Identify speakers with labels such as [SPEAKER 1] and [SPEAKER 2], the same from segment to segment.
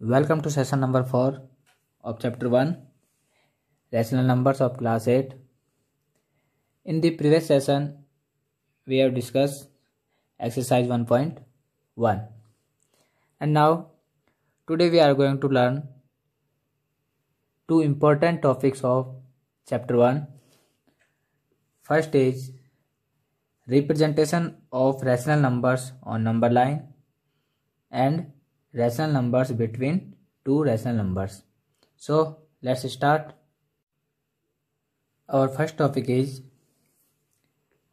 [SPEAKER 1] Welcome to session number 4 of chapter 1 Rational Numbers of class 8. In the previous session, we have discussed exercise 1.1 and now today we are going to learn two important topics of chapter 1. First is representation of rational numbers on number line and rational numbers between two rational numbers. So let's start. Our first topic is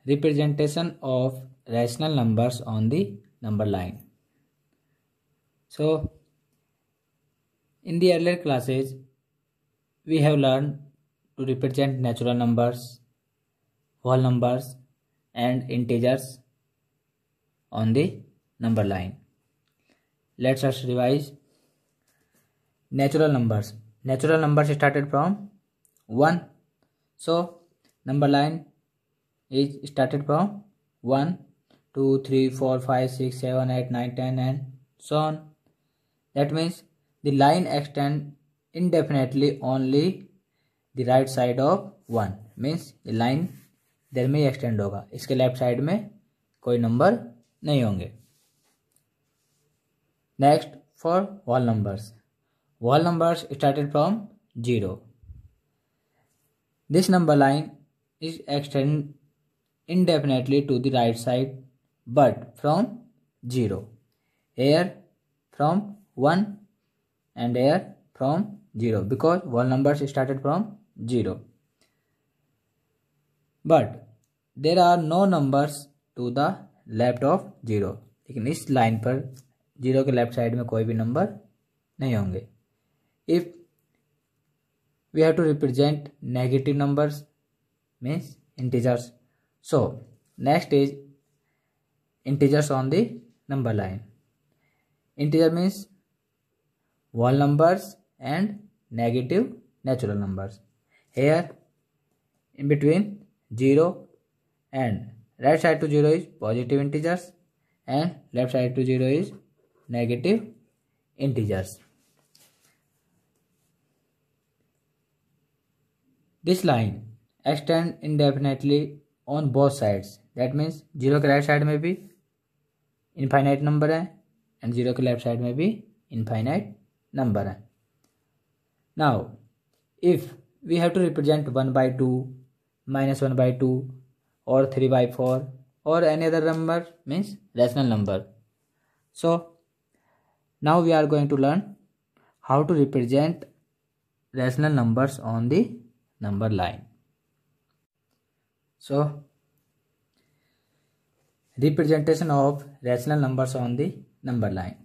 [SPEAKER 1] representation of rational numbers on the number line. So in the earlier classes we have learned to represent natural numbers, whole numbers and integers on the number line let's us revise natural numbers natural numbers started from one so number line is started from one two three four five six seven eight nine ten and so on that means the line extend indefinitely only the right side of one means the line there में ही extend होगा। इसके left side में कोई number नहीं होंगे। Next for whole numbers. Whole numbers started from 0. This number line is extended indefinitely to the right side but from 0. Here from 1 and here from 0 because whole numbers started from 0. But there are no numbers to the left of 0. लेकिन इस line पर zero के left side में कोई भी number नहीं होंगे। If we have to represent negative numbers means integers so next is integers on the number line integer means whole numbers and negative natural numbers here in between zero and right side to zero is positive integers and left side to zero is negative integers. This line extend indefinitely on both sides. That means zero के right side में भी infinite number है and zero के left side में भी infinite number है now if we have to represent one by two minus one by two और three by four or any other number means rational number so now we are going to learn how to represent rational numbers on the number line so representation of rational numbers on the number line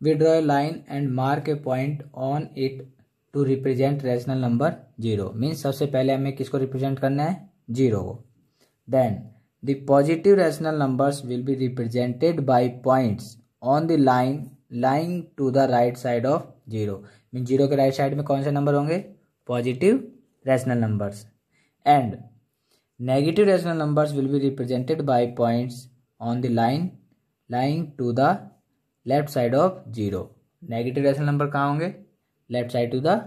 [SPEAKER 1] we draw a line and mark a point on it to represent rational number 0 means सबसे पहले हमें किसको represent करना है zero को then the positive rational numbers will be represented by points on the line lying to the right side of zero. Mean zero के right side में कौन से नंबर होंगे? Positive rational numbers and negative rational numbers will be represented by points on the line lying to the left side of zero negative rational number कहाँ होंगे? Left side to the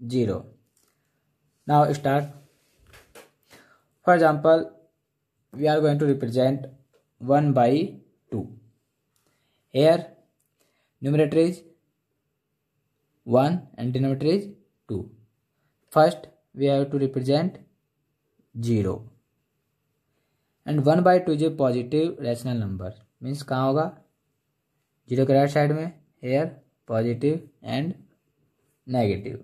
[SPEAKER 1] zero now start for example we are going to represent one by two here numerator is one and denominator is two first, we have to represent 0 and 1 by 2 is a positive rational number. Means कहाँ होगा? Zero के right side में here positive and negative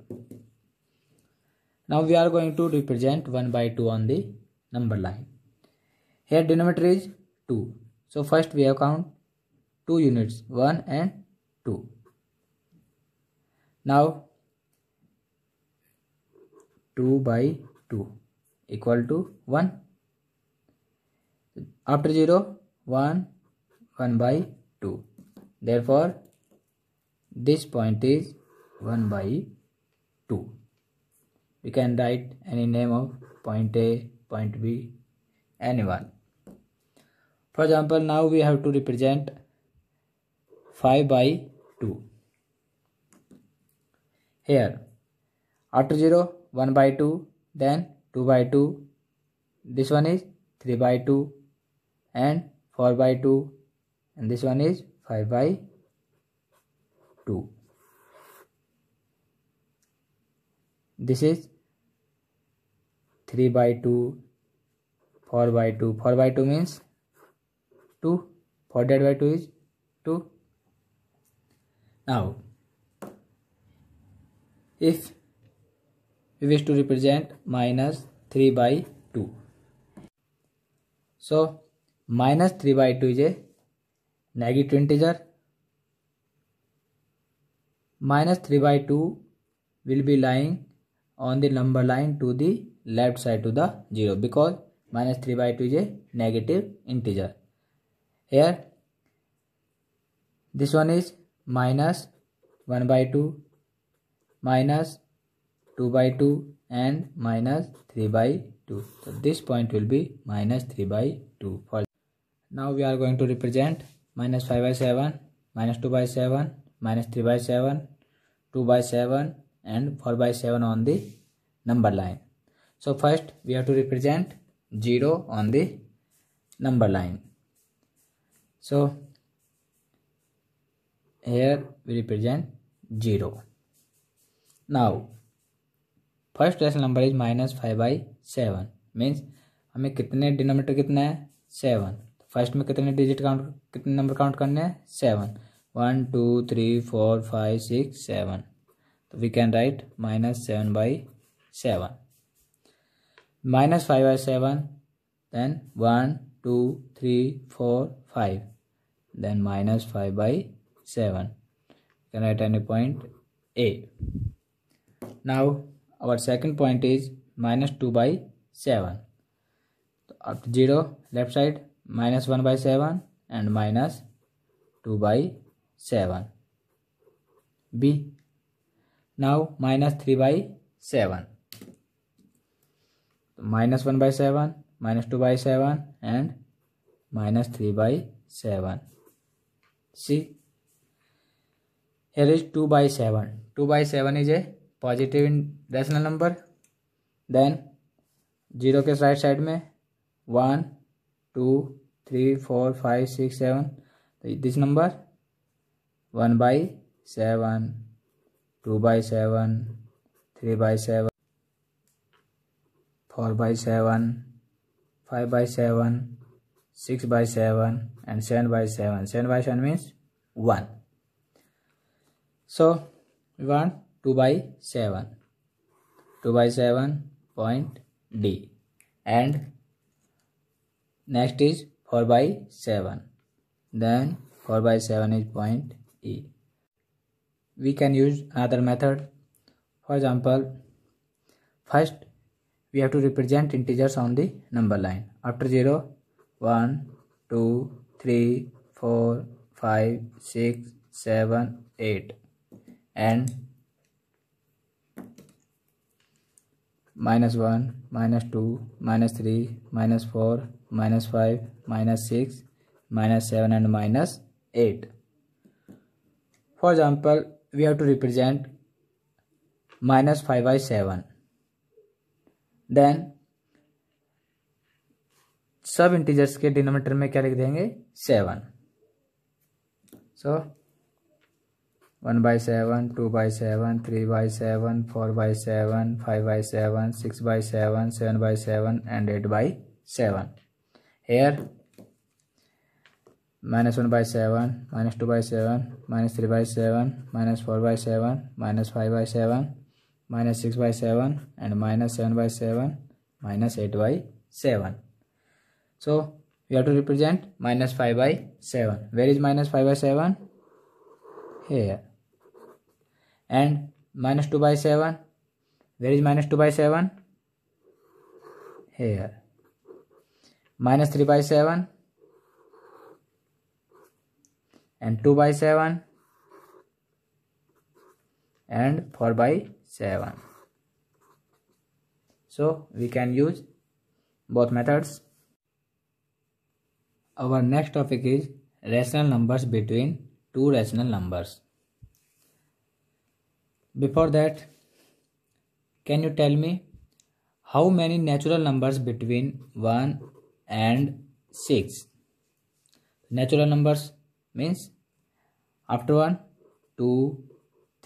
[SPEAKER 1] now we are going to represent one by two on the number line here denominator is two so first we have count two units one and 2 now 2 by 2 equal to 1 after 0 1 1 by 2 therefore this point is 1 by 2 we can write any name of point a point b anyone. For example now we have to represent 5 by 2 here after 0 1 by 2 then 2 by 2 this one is 3 by 2 and 4 by 2 and this one is 5 by 2 this is 3 by 2 4 by 2 4 by 2 means 2 4 divided by 2 is 2 now if we wish to represent minus 3 by 2 so minus 3 by 2 is a negative integer minus 3 by 2 will be lying on the number line to the left side to the 0 because minus 3 by 2 is a negative integer here this one is minus 1 by 2 minus 2 by 2 and minus 3 by 2 so this point will be minus 3 by 2 for now we are going to represent minus 5 by 7 minus 2 by 7 minus 3 by 7 2 by 7 and 4 by 7 on the number line. So first we have to represent 0 on the number line. So here we represent 0 now first rational number is minus five by seven means हमें कितने denominator कितना है? Seven first में कितने digit count कितने number count करने हैं? Seven one two three four five six seven तो we can write minus seven by seven minus five by seven then one two three four five then minus five by seven can write any point a now our second point is minus 2 by 7 up to 0 left side minus 1 by 7 and minus 2 by 7 b now minus 3 by 7 minus 1 by 7 minus 2 by 7 and minus 3 by 7 see here is 2 by 7 2 by 7 is a positive rational number then zero के right side में one two three four five six seven तो this number one by seven two by seven three by seven four by seven five by seven six by seven and seven by seven seven by seven means one So we want 2 by 7. 2 by 7 point D. And next is 4 by 7. Then 4 by 7 is point E. We can use another method. For example, first we have to represent integers on the number line. After 0, 1, 2, 3, 4, 5, 6, 7, 8. And minus one minus two minus three minus four minus five minus six minus seven and minus eight for example we have to represent minus five by seven then सब integers के denominator में क्या लिख देंगे? Seven so 1 by 7, 2 by 7, 3 by 7, 4 by 7, 5 by 7, 6 by 7, 7 by 7 and 8 by 7. Here minus 1 by 7, minus 2 by 7, minus 3 by 7, minus 4 by 7, minus 5 by 7, minus 6 by 7 and minus 7 by 7, minus 8 by 7. So we have to represent minus 5 by 7. Where is minus 5 by 7? Here and minus 2 by 7 where is minus 2 by 7 here. Minus 3 by 7 and 2 by 7 and 4 by 7 so we can use both methods. Our next topic is rational numbers between two rational numbers before that can you tell me how many natural numbers between 1 and 6 natural numbers means after 1 2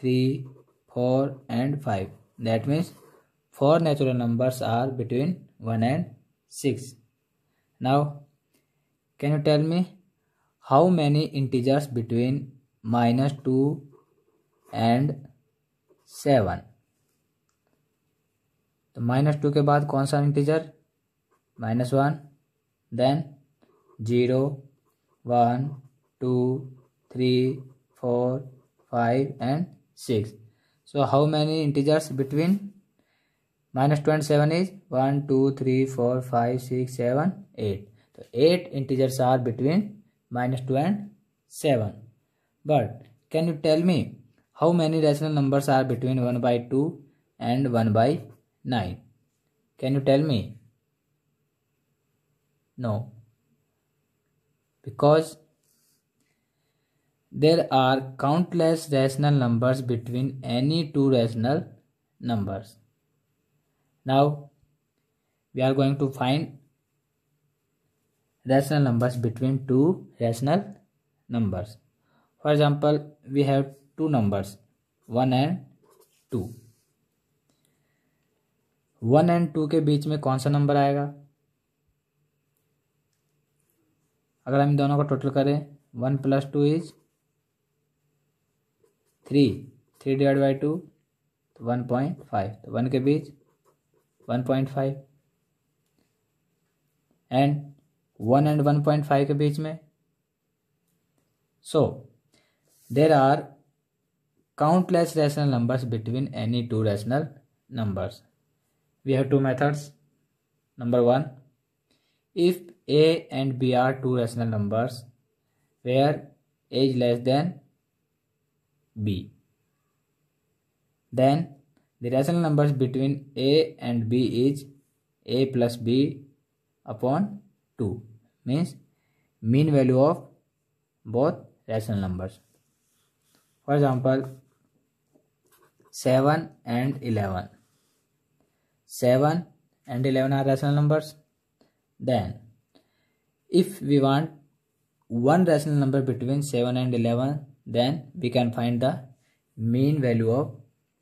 [SPEAKER 1] 3 4 and 5 that means four natural numbers are between 1 and 6 now can you tell me how many integers between minus 2 and seven. तो minus two के बाद कौन सा integer minus one then zero, one, two, three, four, five and six. So how many integers between minus two and seven is one, two, three, four, five, six, seven, eight. तो eight integers are between minus two and seven. But can you tell me how many rational numbers are between 1 by 2 and 1 by 9 can you tell me no because there are countless rational numbers between any two rational numbers. Now we are going to find rational numbers between two rational numbers. For example, we have two numbers 1 and 2. 1 and 2 के बीच में कौन सा number आएगा? अगर हम दोनों का टोटल करें one plus two is three three divide by two तो वन पॉइंट फाइव तो वन के बीच one point five and one and one point five के बीच में. So there are countless rational numbers between any two rational numbers. We have two methods. Number one, if a and b are two rational numbers where a is less than b, then the rational numbers between a and b is a plus b upon 2 means mean value of both rational numbers. For example, 7 and 11. 7 and 11 are rational numbers. Then if we want one rational number between 7 and 11 then we can find the mean value of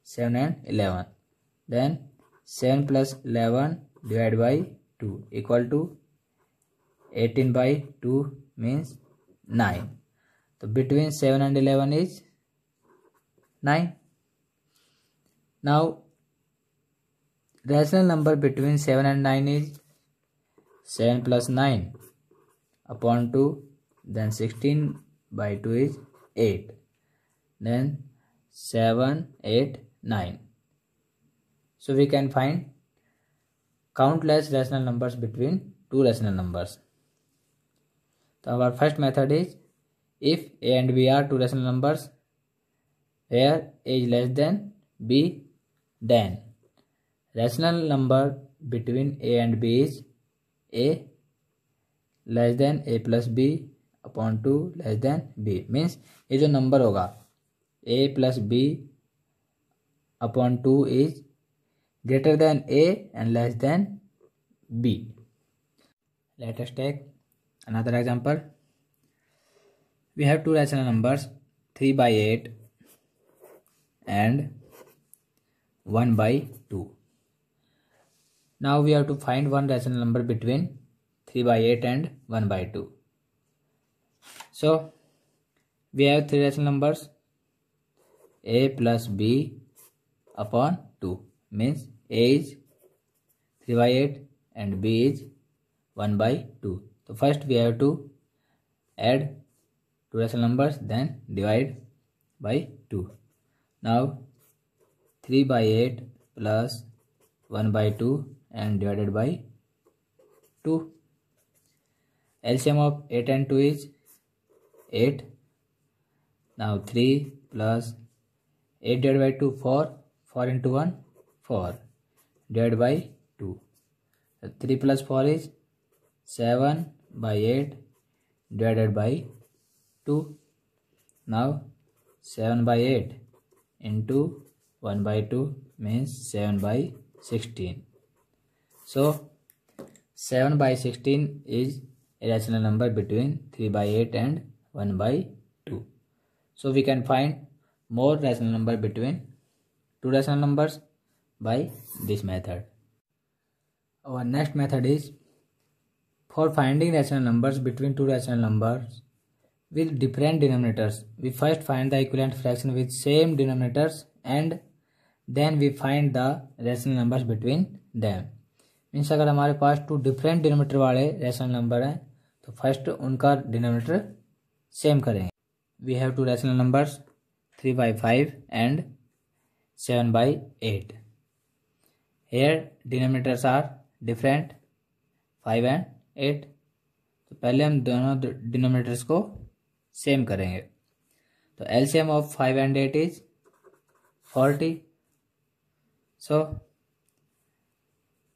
[SPEAKER 1] 7 and 11 then 7 plus 11 divided by 2 equal to 18 by 2 means 9 so between 7 and 11 is 9 now rational number between 7 and 9 is 7 plus 9 upon 2 then 16 by 2 is 8 then 7 8 9 so we can find countless rational numbers between two rational numbers. So our first method is if a and b are two rational numbers where a is less than b then rational number between a and b is a less than a plus b upon two less than b means ये जो number होगा a plus b upon two is greater than a and less than b latest take another example we have two rational numbers 3 by 8 and 1 by 2 now we have to find one rational number between 3 by 8 and 1 by 2 So we have three rational numbers a plus b upon 2 means a is 3 by 8 and b is 1 by 2. So first we have to add two rational numbers then divide by 2. Now 3 by 8 plus 1 by 2 and divided by 2. LCM of 8 and 2 is 8 now 3 plus 8 divided by 2 4 4 into 1 4 divided by 2 so 3 plus 4 is 7 by 8 divided by 2 now 7 by 8 into 1 by 2 means 7 by 16 so 7 by 16 is a rational number between 3 by 8 and 1 by 2 so we can find more rational number between two rational numbers by this method. Our next method is for finding rational numbers between two rational numbers with different denominators, we first find the equivalent fraction with same denominators and then we find the rational numbers between them. Means अगर हमारे पास two different denominator वाले rational number हैं तो first उनका denominator same करेंगे we have two rational numbers three by five and seven by eight here denominators are different five and eight तो पहले हम दोनों डिनोमीटर्स को सेम करेंगे। तो LCM of five and eight is forty so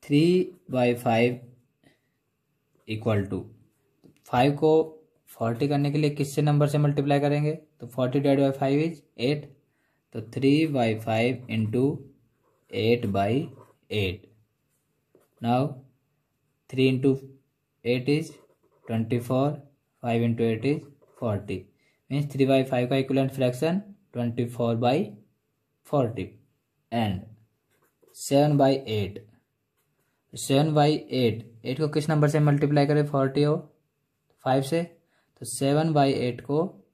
[SPEAKER 1] three by five equal to five को forty करने के लिए किससे नंबर से मल्टीप्लाई करेंगे? तो forty divide by five is eight तो three by five into eight by eight now three into eight is twenty four five into eight is forty means three by five का equivalent fraction twenty four by forty and seven by eight. Seven by eight eight को किस number से multiply करें? Forty हो, five से। तो seven by eight को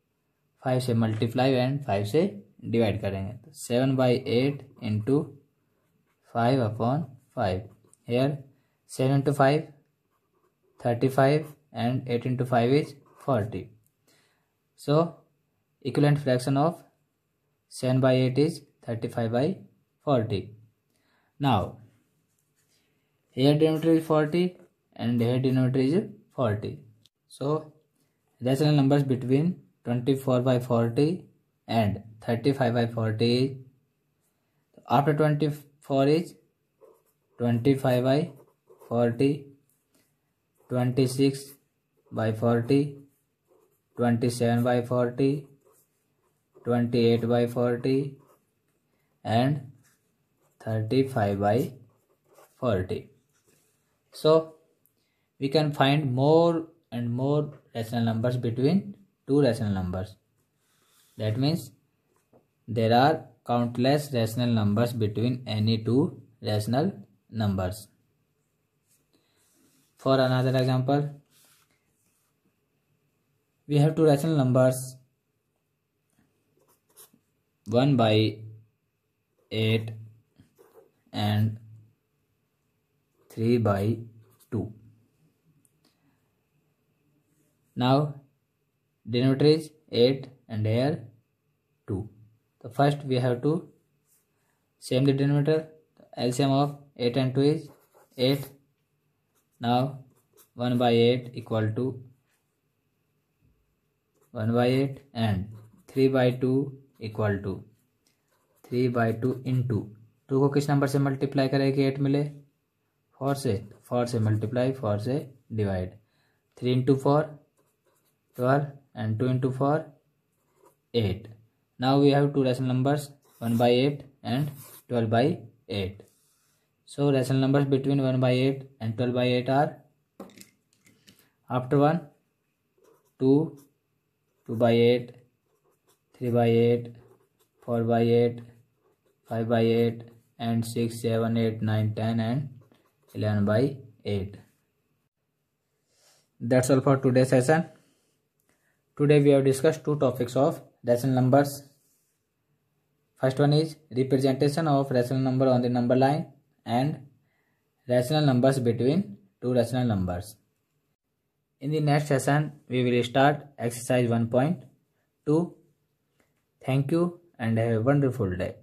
[SPEAKER 1] five से मल्टीप्लाई एंड फाइव से डिवाइड करेंगे। तो seven by eight into five upon five. Here seven into five 35 and 8 into 5 is 40. So, equivalent fraction of 7 by 8 is 35 by 40. Now here denominator is 40 and here denominator is 40. So rational numbers between 24 by 40 and 35 by 40 is after 24 is 25 by 40 26 by 40 27 by 40 28 by 40 and 35 by 40 so we can find more and more rational numbers between two rational numbers. That means there are countless rational numbers between any two rational numbers. For another example, we have two rational numbers. 1 by 8 and 3 by 2. Now denominator is 8 and here 2. So first we have to same the denominator LCM of 8 and 2 is 8. Now 1 by 8 equal to 1 by 8 and 3 by 2 equal to 3 by 2 into two को किस number से multiply करेगी eight मिले? Four से four से multiply four से divide three into four twelve and two into four eight now we have two rational numbers one by eight and twelve by eight So, rational numbers between 1 by 8 and 12 by 8 are after 1 2 2 by 8 3 by 8 4 by 8 5 by 8 and 6 7 8 9 10 and 11 by 8 that's all for today's session today we have discussed two topics of rational numbers first one is representation of rational number on the number line and rational numbers between two rational numbers. In the next session, we will start exercise 1.2. Thank you and have a wonderful day.